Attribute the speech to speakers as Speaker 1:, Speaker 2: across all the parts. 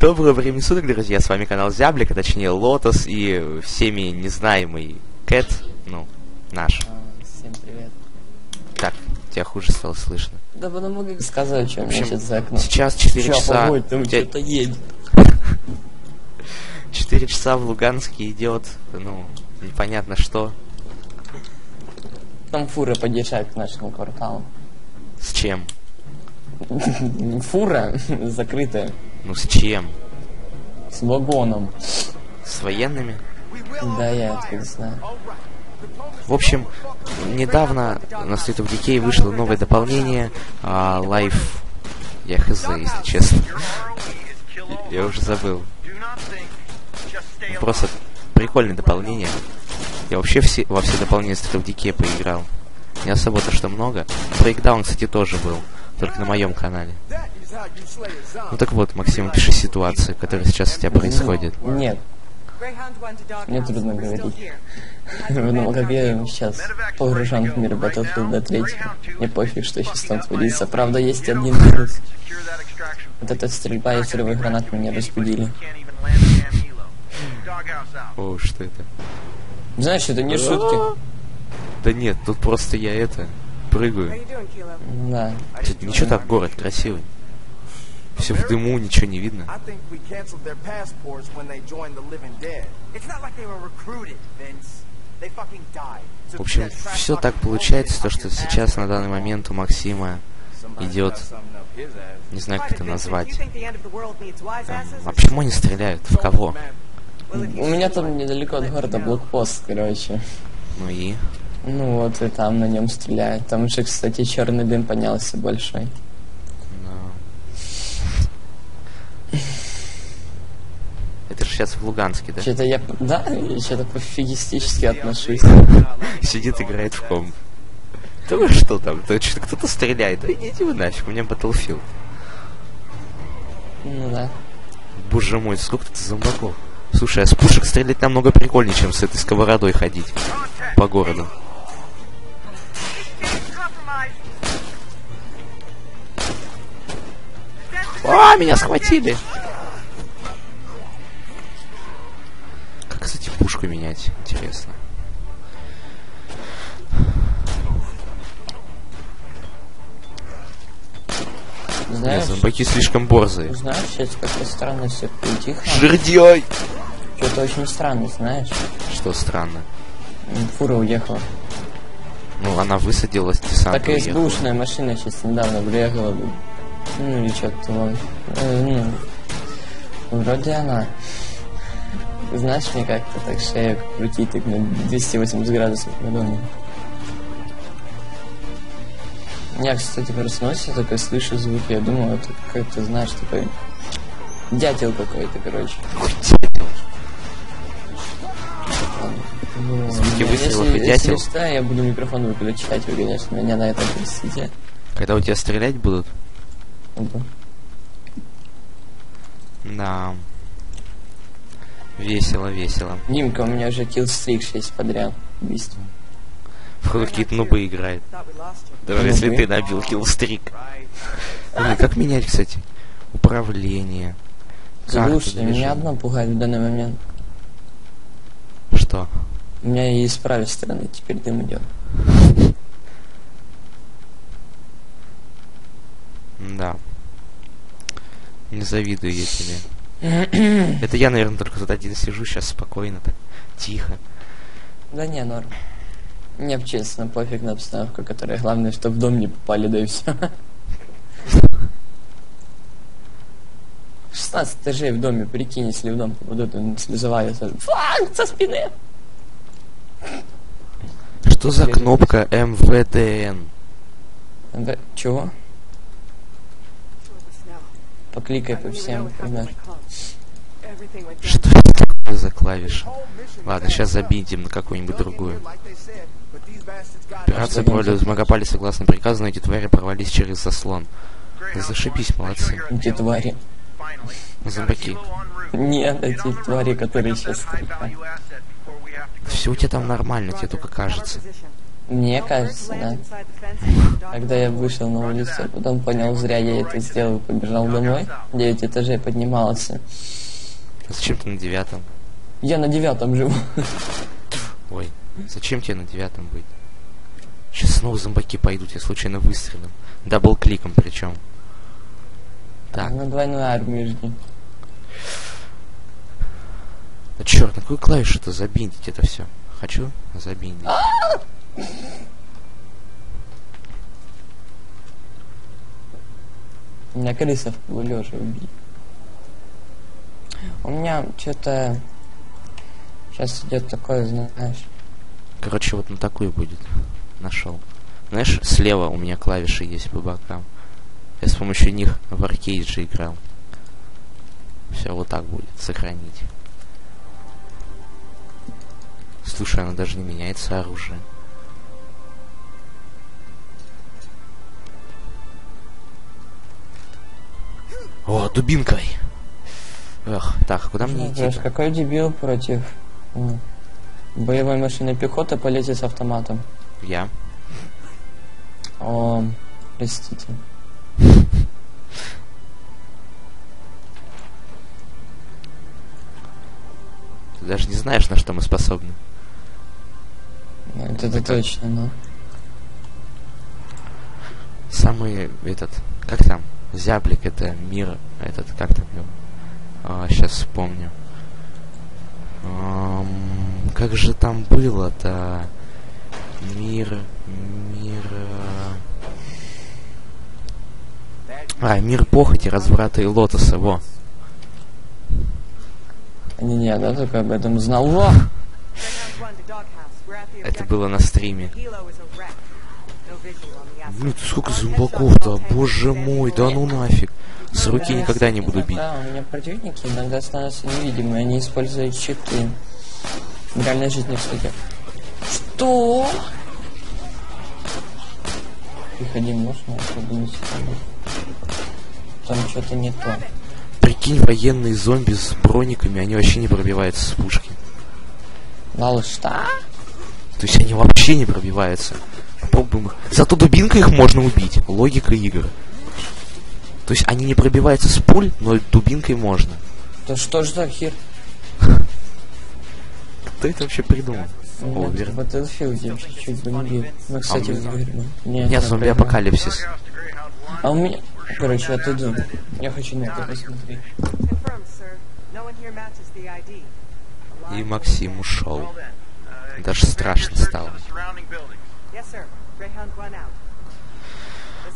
Speaker 1: Доброго времени суток, друзья, с вами канал Зяблик, а точнее Лотос и всеми незнаемый Кэт, ну, наш.
Speaker 2: А, Всем привет.
Speaker 1: Так, тебя хуже стало слышно.
Speaker 2: Да потому как сказать, что
Speaker 1: общем,
Speaker 2: сейчас за окном.
Speaker 1: сейчас 4
Speaker 2: Ща,
Speaker 1: часа...
Speaker 2: погодь, там
Speaker 1: Те-
Speaker 2: что-то едет.
Speaker 1: 4 часа в Луганске идет, ну, непонятно что,
Speaker 2: Там фура подъезжает к нашему кварталу.
Speaker 1: с чем,
Speaker 2: Фура закрытая,
Speaker 1: ну с чем,
Speaker 2: с вагоном.
Speaker 1: с военными.
Speaker 2: Да, я это знаю.
Speaker 1: В общем, недавно на State of Decay вышло новое дополнение а, Life... Я хз, если честно. Я уже забыл. Просто прикольное дополнение. Я вообще все, во все дополнения State of Decay поиграл. Не особо-то что много. Брейкдаун, кстати, тоже был. Только на моем канале. Ну так вот, Максим, опиши ситуацию, которая сейчас у тебя происходит.
Speaker 2: Нет,
Speaker 3: Мне трудно говорить.
Speaker 2: как я сейчас погружен в мир Battlefield 3. Мне пофиг, что сейчас там творится. Правда, есть один минус. Вот эта стрельба и взрывы гранат меня разбудили.
Speaker 1: О, что это?
Speaker 2: Знаешь, это не шутки.
Speaker 1: Да нет, тут просто я это... Прыгаю.
Speaker 2: Да.
Speaker 1: Ничего так, город красивый. Все в дыму, ничего не видно. В общем, все так получается, то, что сейчас на данный момент у Максима идет, не знаю, как это назвать. А почему они стреляют? В кого?
Speaker 2: У меня там недалеко от города блокпост, короче.
Speaker 1: Ну и?
Speaker 2: Ну вот, и там на нем стреляют. Там уже, кстати, черный дым поднялся большой.
Speaker 1: Ну. Это же сейчас в Луганске, да?
Speaker 2: Что-то я... Да, я что-то пофигистически отношусь.
Speaker 1: Сидит, играет в комп. Да вы что там? Кто-то стреляет. Да идите вы нафиг, у меня Battlefield.
Speaker 2: Ну да.
Speaker 1: Боже мой, сколько тут зомбаков. Слушай, а с пушек стрелять намного прикольнее, чем с этой сковородой ходить по городу. А, меня схватили! Кстати, пушку менять? Интересно.
Speaker 2: Знаешь,
Speaker 1: зомбаки слишком борзые.
Speaker 2: знаешь, сейчас как-то странно все тихо.
Speaker 1: Жердяй!
Speaker 2: Что-то очень странно, знаешь.
Speaker 1: Что странно.
Speaker 2: Фура уехала.
Speaker 1: Ну, она высадилась, десант
Speaker 2: Так и
Speaker 1: уехал.
Speaker 2: СБУшная машина сейчас недавно приехала. Ну или что-то. Э, ну, вроде она. Знаешь, мне как-то так шею крутить так на 280 градусов на доме. Я, кстати, проснулся, такой слышу звуки, я думал, это какой-то, знаешь, такой дятел какой-то, короче. Ну,
Speaker 1: Звуки выстрелов
Speaker 2: если,
Speaker 1: и дятел?
Speaker 2: Если что, я буду микрофон выключать, вы, конечно, меня на этом простите.
Speaker 1: Когда у тебя стрелять будут?
Speaker 2: Оба.
Speaker 1: Да. Весело, весело.
Speaker 2: Димка, у меня уже киллстрик 6 подряд. Убийств.
Speaker 1: Походу какие-то нубы играют. Даже
Speaker 2: Нубы?
Speaker 1: если ты набил киллстрик. Блин, как менять, кстати? Управление.
Speaker 2: Слушай, меня одно пугает в данный момент.
Speaker 1: Что?
Speaker 2: У меня и с правой стороны теперь дым идет.
Speaker 1: Да. Не завидую я тебе. Это я, наверное, только тут один сижу сейчас спокойно, так тихо.
Speaker 2: Да не, норм. Мне честно пофиг на обстановку, которая главное, что в дом не попали, да и все. 16 этажей в доме, прикинь, если в дом попадут, он слезовая Фак, со спины!
Speaker 1: Что за кнопка МВДН?
Speaker 2: Да, чего? Покликай по всем, пример.
Speaker 1: Что это такое за клавиша? Ладно, сейчас забинтим на какую-нибудь другую. Провалилась в Магопале согласно приказу, но эти твари порвались через заслон. Зашибись, молодцы.
Speaker 2: Эти твари.
Speaker 1: Зомбаки.
Speaker 2: Нет, эти твари, которые сейчас...
Speaker 1: Все у тебя там нормально, тебе только кажется.
Speaker 2: Мне кажется, да. Когда я вышел на улицу, а потом понял, зря я это сделал, побежал домой. Девять этажей поднимался.
Speaker 1: А Зачем ты на девятом?
Speaker 2: Я на девятом живу.
Speaker 1: Ой, зачем тебе на девятом быть? Сейчас снова зомбаки пойдут, я случайно выстрелил. Дабл-кликом причем. Так,
Speaker 2: На двойную армию жди.
Speaker 1: а черт, на какую клавишу-то забиндить это все? Хочу забиндить.
Speaker 2: Меня крыса в лежа убили. У меня что-то сейчас идет такое, знаешь.
Speaker 1: Короче, вот на такую будет. Нашел. Знаешь, слева у меня клавиши есть по бокам. Я с помощью них в аркейдже играл. Все, вот так будет. Сохранить. Слушай, оно даже не меняется оружие. О, дубинкой! Эх, так, а куда мне идти?
Speaker 2: Знаешь, какой дебил против боевой машины пехоты полезет с автоматом?
Speaker 1: Я.
Speaker 2: О, простите.
Speaker 1: Ты даже не знаешь, на что мы способны.
Speaker 2: Ну, Это, это точно, но.
Speaker 1: Самый этот, как там, зяблик, это мир, этот, как там его, сейчас вспомню. Ам, как же там было-то? Мир, мир... э, А, мир похоти, разврата и лотоса, во.
Speaker 2: Не-не, да, только об этом знал. Во!
Speaker 1: Это было на стриме. Блин, ты сколько зомбаков-то, боже мой, да ну нафиг. С руки никогда не буду бить.
Speaker 2: Да, у меня противники иногда становятся невидимыми, они используют щиты. В реальной жизни, кстати. Что? Приходи, можно, секунду. Там что-то не то.
Speaker 1: Прикинь, военные зомби с брониками, они вообще не пробиваются с пушки.
Speaker 2: Лал, что?
Speaker 1: То есть они вообще не пробиваются. Попробуем их. Зато дубинкой их можно убить. Логика игры. То есть они не пробиваются с пуль, но дубинкой можно.
Speaker 2: Да что ж за хер?
Speaker 1: Кто это вообще придумал? О,
Speaker 2: Нет,
Speaker 1: верно.
Speaker 2: Battlefield я чуть-чуть бы не бил. Ну, кстати,
Speaker 1: А. Нет,
Speaker 2: это
Speaker 1: зомби апокалипсис.
Speaker 2: А у меня... Короче, я иду. Я хочу на это посмотреть.
Speaker 1: И Максим ушел. Даже страшно стало.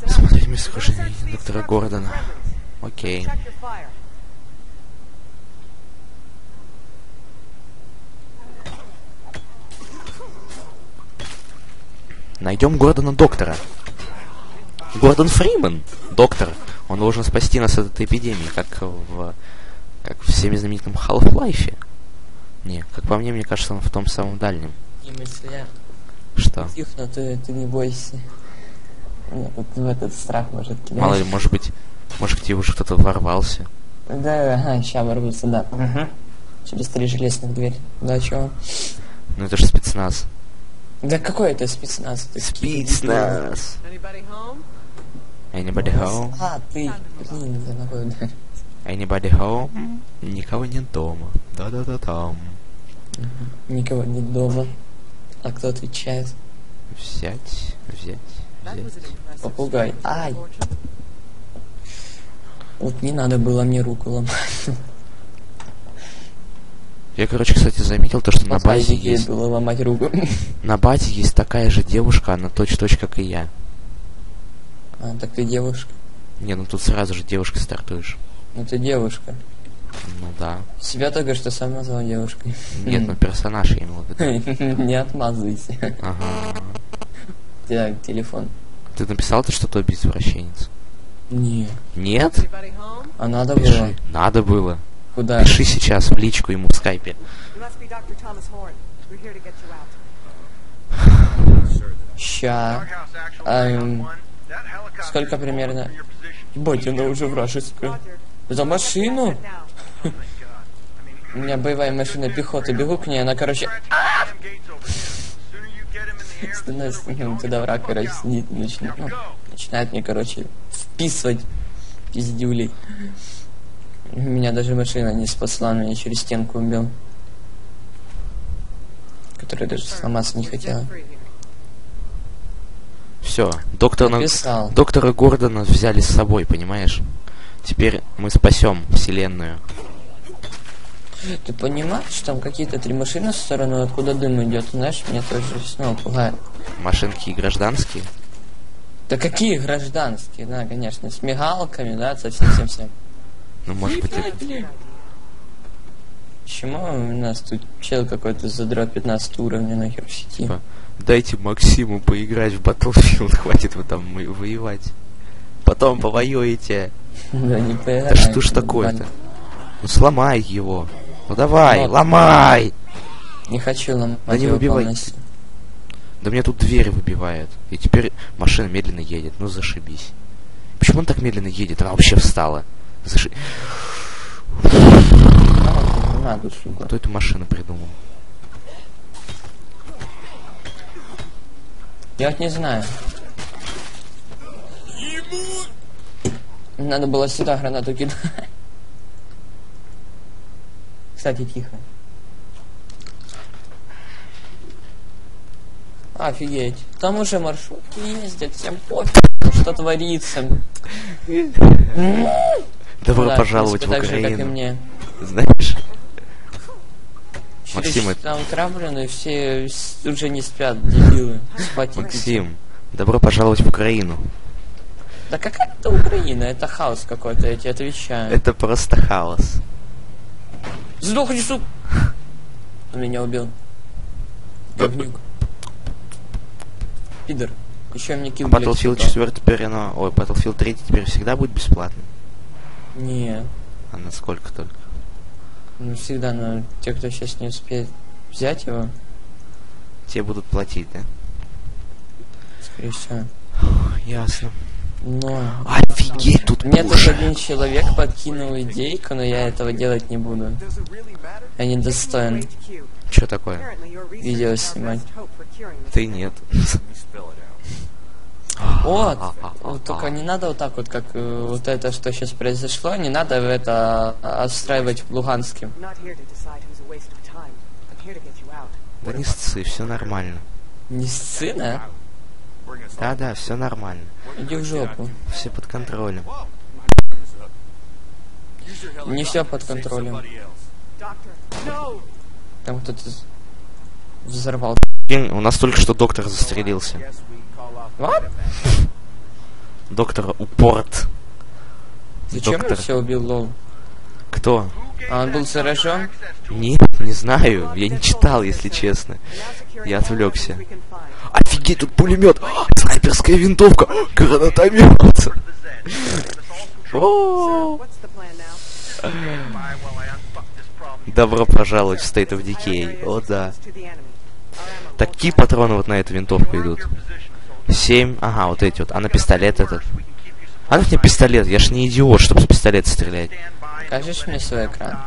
Speaker 1: Смотреть местоположение доктора Гордона. Окей. Найдем Гордона доктора. Гордон Фриман, доктор. Он должен спасти нас от этой эпидемии, как в как в всеми знаменитом Half-Life. Не, как по мне, мне кажется, он в том самом дальнем.
Speaker 2: И мысля.
Speaker 1: Что?
Speaker 2: Тихо, ты, ты не бойся. Вот в этот страх может кидать.
Speaker 1: Мало ли, может быть, может к тебе уже кто-то ворвался.
Speaker 2: Да, ага, ща ворвутся, да. Через три железных двери. Да, чё?
Speaker 1: Ну это же спецназ.
Speaker 2: Да какой это спецназ? Ты
Speaker 1: Спецназ. Anybody home?
Speaker 2: А, ты, блин.
Speaker 1: Anybody home? Никого нет дома. Да-да-да там.
Speaker 2: Никого нет дома. А кто отвечает?
Speaker 1: Взять, взять, взять.
Speaker 2: Попугай. Ай! Вот не надо было мне руку ломать.
Speaker 1: Я, короче, кстати, заметил то, что на
Speaker 2: Попугай
Speaker 1: базе
Speaker 2: не
Speaker 1: есть...
Speaker 2: было ломать руку.
Speaker 1: На базе есть такая же девушка, она точь-точь, как и я.
Speaker 2: А, так ты девушка.
Speaker 1: Не, ну тут сразу же девушкой стартуешь.
Speaker 2: Ну ты девушка.
Speaker 1: Ну да.
Speaker 2: Себя только что сам назвал девушкой.
Speaker 1: Нет, ну персонаж я имел в виду.
Speaker 2: Не отмазывайся.
Speaker 1: Ага.
Speaker 2: Так, телефон.
Speaker 1: Ты написал ты что-то извращенец?
Speaker 2: Не.
Speaker 1: Нет?
Speaker 2: А надо было.
Speaker 1: Пиши. Надо было.
Speaker 2: Куда?
Speaker 1: Пиши сейчас в личку ему в скайпе.
Speaker 2: Ща. Эм, сколько примерно? Ебать, она уже вражеская. За машину? У меня боевая машина пехоты. Бегу к ней, она, короче... Становится ну, туда враг, короче, сидит, начинает, ну, начинает мне, короче, вписывать пиздюлей. Меня даже машина не спасла, меня через стенку убил. Которая даже сломаться не хотела.
Speaker 1: Все, доктора,
Speaker 2: Написал.
Speaker 1: доктора Гордона взяли с собой, понимаешь? Теперь мы спасем вселенную.
Speaker 2: Ты понимаешь, там какие-то три машины со стороны, откуда дым идет, знаешь, меня тоже снова пугает.
Speaker 1: Машинки гражданские.
Speaker 2: Да какие гражданские, да, конечно, с мигалками, да, со всем-всем-всем.
Speaker 1: Ну, может быть, это...
Speaker 2: Почему у нас тут чел какой-то задрот 15 уровня нахер в сети?
Speaker 1: Типа, Дайте Максиму поиграть в Battlefield, хватит вы там воевать. Потом повоюете.
Speaker 2: Да не
Speaker 1: Да
Speaker 2: поиграем,
Speaker 1: что ж такое-то? Ну сломай его. Ну давай,
Speaker 2: Вот.
Speaker 1: ломай!
Speaker 2: Не хочу ломать
Speaker 1: Да не выбивай.
Speaker 2: полностью.
Speaker 1: Да мне тут дверь выбивают. И теперь машина медленно едет. Ну зашибись. Почему он так медленно едет? Она вообще встала. Заши...
Speaker 2: Надо, сука.
Speaker 1: Кто эту машину придумал?
Speaker 2: Я вот не знаю. Надо было сюда гранату кидать. Кстати, тихо. Офигеть. Там уже маршрутки ездят, всем пофиг, что творится.
Speaker 1: Добро
Speaker 2: Да,
Speaker 1: пожаловать в
Speaker 2: так же, как и
Speaker 1: Украину.
Speaker 2: мне.
Speaker 1: Знаешь? Максим, это-
Speaker 2: там утравлены, все уже не спят, дебилы. Спать.
Speaker 1: Максим, добро пожаловать в Украину.
Speaker 2: Да какая это Украина? Это хаос какой-то, я тебе отвечаю.
Speaker 1: Это просто хаос.
Speaker 2: Сдохни, сука! Он меня убил. Говнюк. Пидор. Еще мне килл,
Speaker 1: А Battlefield
Speaker 2: съебал.
Speaker 1: 4 теперь оно... Ой, Battlefield 3 теперь всегда будет бесплатным?
Speaker 2: Не.
Speaker 1: А насколько только?
Speaker 2: Ну, всегда, но те, кто сейчас не успеет взять его,
Speaker 1: Те будут платить, да?
Speaker 2: скорее всего.
Speaker 1: Ясно.
Speaker 2: Но...
Speaker 1: Офигеть, тут
Speaker 2: Мне тут один человек подкинул идейку, но я этого делать не буду. Я не достоин
Speaker 1: Что такое?
Speaker 2: видео снимать.
Speaker 1: Ты нет.
Speaker 2: Вот, вот только не надо вот так вот, как э, вот это, что сейчас произошло, не надо это а, отстраивать в Луганске.
Speaker 1: Да не сцы, все нормально.
Speaker 2: Не сцена,
Speaker 1: Да-да, все нормально.
Speaker 2: иди в жопу.
Speaker 1: Все под контролем.
Speaker 2: Не все под контролем. Там кто-то взорвал.
Speaker 1: Блин, У нас только что доктор застрелился.
Speaker 2: What?
Speaker 1: Доктор Упорт.
Speaker 2: Зачем он
Speaker 1: Доктор.
Speaker 2: все убил, лол?
Speaker 1: Кто?
Speaker 2: А он был заражен?
Speaker 1: Нет, не знаю. Я не читал, если честно. Я отвлекся. Офигеть, тут пулемет! Снайперская винтовка! Гранатомет! Добро пожаловать в State of Decay. О да. Такие патроны вот на эту винтовку идут. Семь, ага, вот эти вот. А на пистолет этот? А на мне пистолет, я ж не идиот, чтобы с пистолета стрелять.
Speaker 2: Покажешь мне свой экран?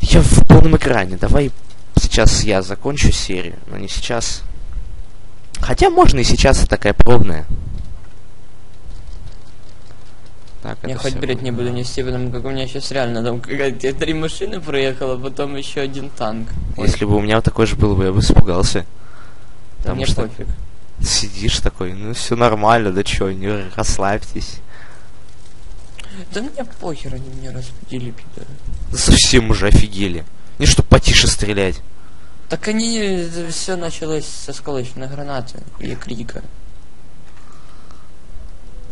Speaker 1: Я в полном экране. Давай сейчас я закончу серию, но не сейчас. Хотя можно и сейчас, такая пробная. Так,
Speaker 2: Я хоть бред не буду нести, потому как у меня сейчас реально там какая-то три машины проехала, потом еще один танк.
Speaker 1: Если бы у меня такой же был бы, я бы испугался.
Speaker 2: да
Speaker 1: Потому
Speaker 2: мне
Speaker 1: что
Speaker 2: пофиг.
Speaker 1: сидишь такой, ну все нормально, да чё, не расслабьтесь.
Speaker 2: Да мне похер, они меня разбудили, пидоры.
Speaker 1: Совсем уже офигели. Не чтоб потише стрелять.
Speaker 2: Так они, все началось со сколочной гранаты и крика.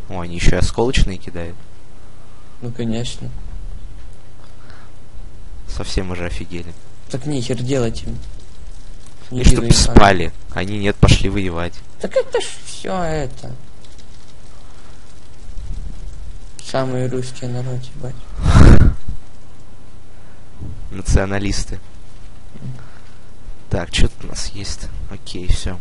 Speaker 1: О, они еще и осколочные кидают.
Speaker 2: Ну конечно.
Speaker 1: Совсем уже офигели.
Speaker 2: Так нехер делать им.
Speaker 1: И
Speaker 2: Не
Speaker 1: чтоб
Speaker 2: видно их, а.
Speaker 1: спали. Они нет, пошли воевать.
Speaker 2: Так это ж все это. Самый русский народ, ебать.
Speaker 1: Националисты. Так, что тут у нас есть? Окей, все.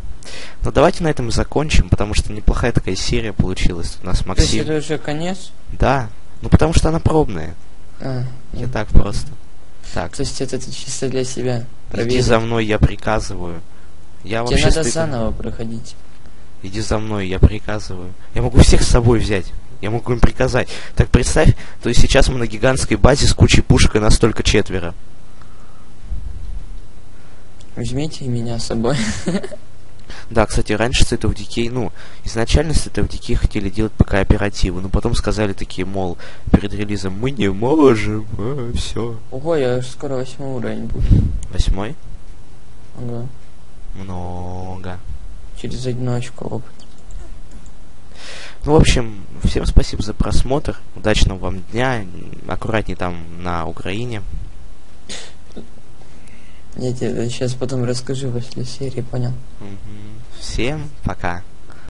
Speaker 1: Ну давайте на этом и закончим, потому что неплохая такая серия получилась. У нас
Speaker 2: То есть
Speaker 1: Максим.
Speaker 2: это уже конец?
Speaker 1: Да. Ну потому что она пробная.
Speaker 2: А,
Speaker 1: Я
Speaker 2: ну,
Speaker 1: так просто. Так,
Speaker 2: То есть это ты чисто для себя
Speaker 1: иди
Speaker 2: проверить.
Speaker 1: за мной, я приказываю. Я
Speaker 2: Тебе
Speaker 1: вообще
Speaker 2: надо
Speaker 1: стыд-
Speaker 2: заново проходить.
Speaker 1: Иди за мной, я приказываю. Я могу всех с собой взять. Я могу им приказать. Так представь, то есть сейчас мы на гигантской базе с кучей пушек и настолько четверо.
Speaker 2: Возьмите меня с собой.
Speaker 1: Да, кстати, раньше State of Decay, ну, изначально State of Decay хотели делать по кооперативу, но потом сказали такие, мол, перед релизом мы не можем, все.
Speaker 2: Ого, я скоро восьмой уровень буду.
Speaker 1: Восьмой?
Speaker 2: Ага.
Speaker 1: Много.
Speaker 2: Через одиночку опыт.
Speaker 1: Ну, в общем, всем спасибо за просмотр. Удачного вам дня. Аккуратней там на Украине.
Speaker 2: Я тебе сейчас потом расскажу после серии, понял?
Speaker 1: Мгм. Всем пока.